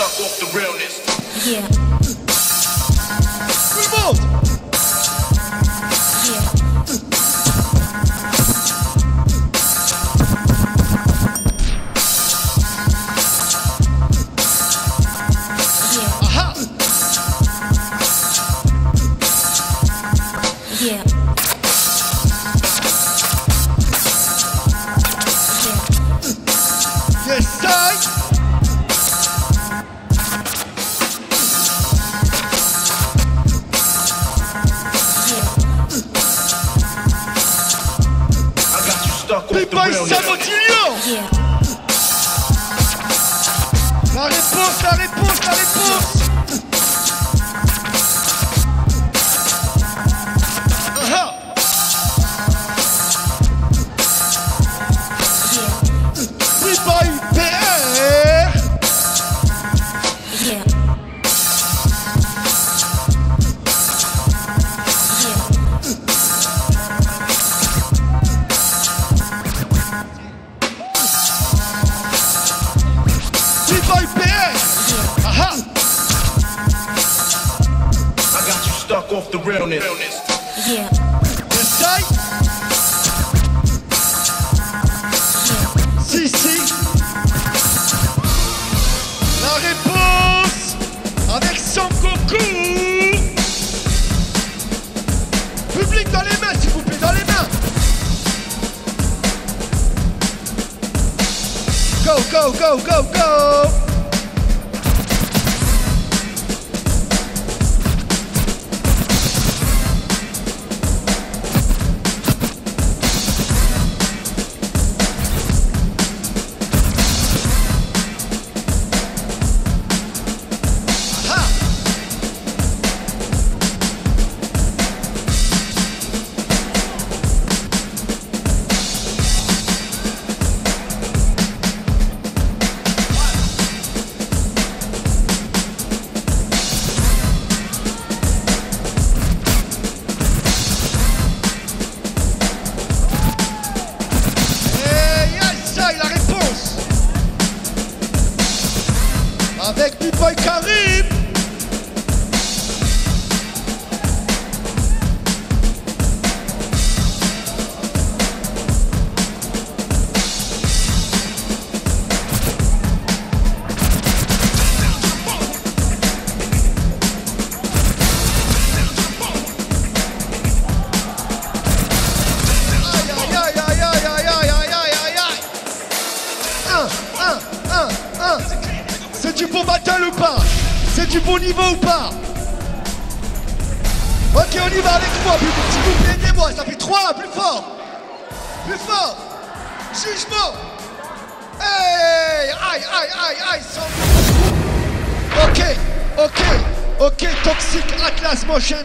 off the realness. Yeah. Big Boy Samotilio Yeah. La réponse, la réponse, la réponse stuck off the realness. Yeah. Essaye Si, si. La réponse avec son concours. Public dans les mains, s'il vous plaît, dans les mains. Go, go, go, go, go Denkt wie Boy Karim. Battle ou pas C'est du bon niveau ou pas Ok, on y va avec moi, s'il vous plaît, aidez-moi. Ça fait trois, plus fort. Plus fort. Jugement. Hey, aïe, aïe, aïe, aïe. sans- Ok, ok, ok, Toxic Atlas Motion.